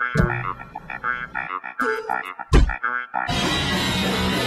Thank you.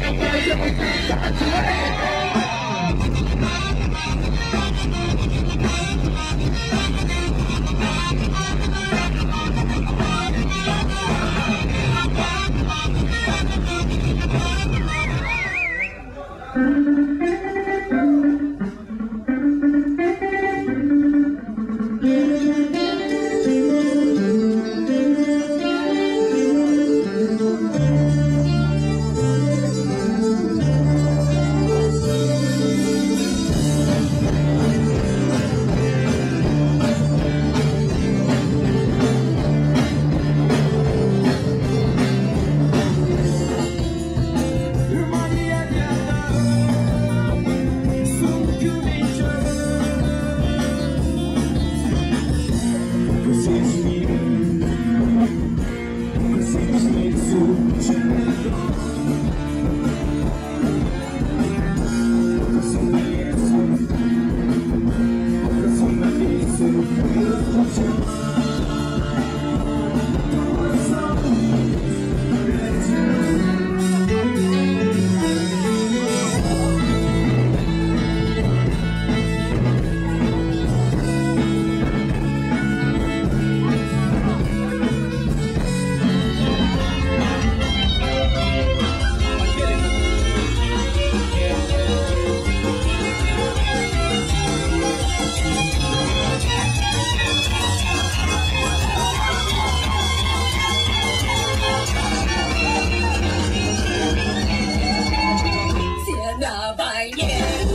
Hey!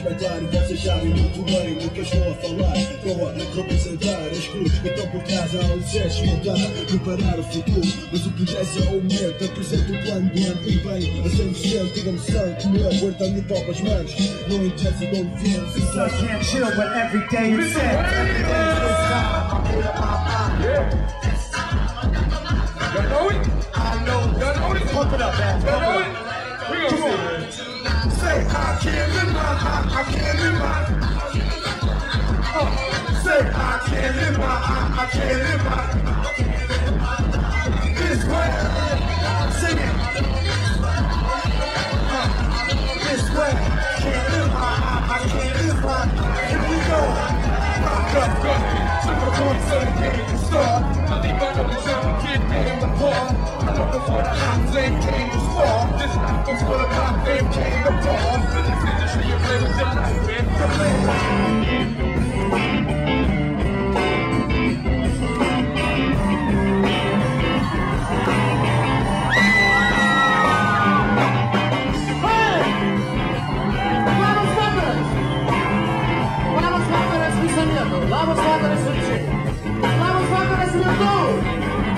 espalhar e vocês sabem muito bem do que eu estou a falar Estou a representar as cruzes que estão por trás ao desmontar Preparar o futuro, mas o que desce é o medo Apresento o plano do ano e bem, a 100% Diga-me são como eu, aguenta me topa as mãos Não interessa de onde viemos It's like can't é chill but every day it's é set Every day it's set I know it. I know. Y'all know it. Pump it up, man. Y'all know it. can't I, I can't live by. Uh, say I can't live by. I, I can't live by. This way, sing it. This way, can't live by. I, I can't live by. Here we go. Rock up, go. Took a point, so the game can start. I leave my own kid in the park happens when the hot flame came to. This happens when a hot flame came to fall. In this industry, you're blaming the nightmare for blame. Lava Sacra Solution! Lava Sacra Solution!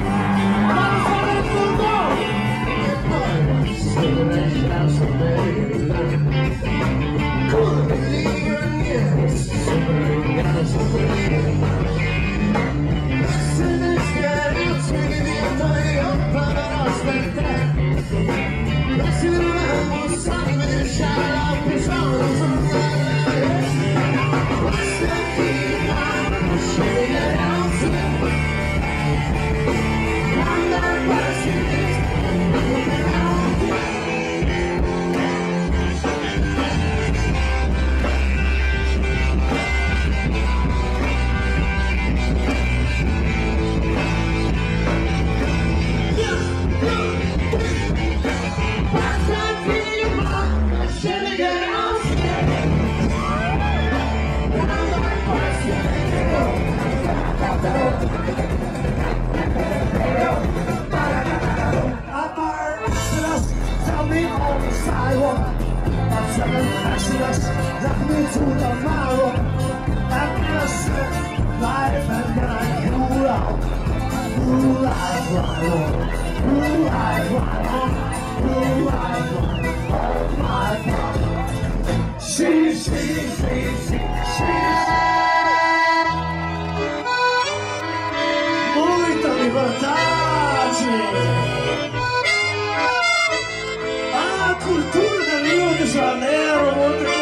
Shake it out, She's, she's, she's, she's, she's. liberdade! A cultura do Rio de Janeiro,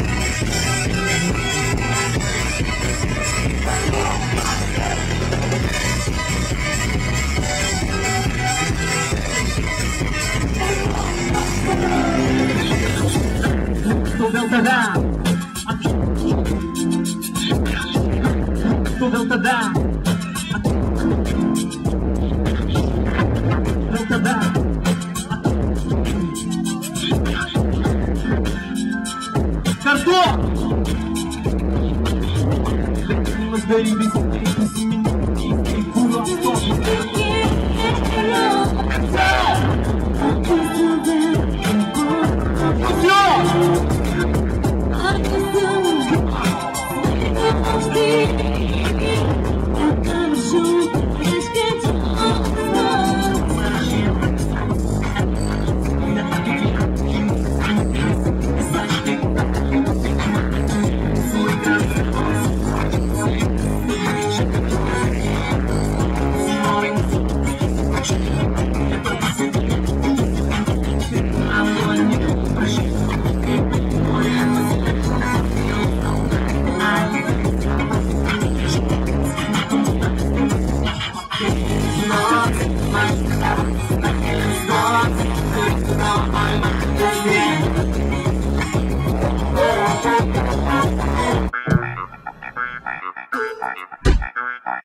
Belkadar. Belkadar. Cartou! Baby, it's me, it's me,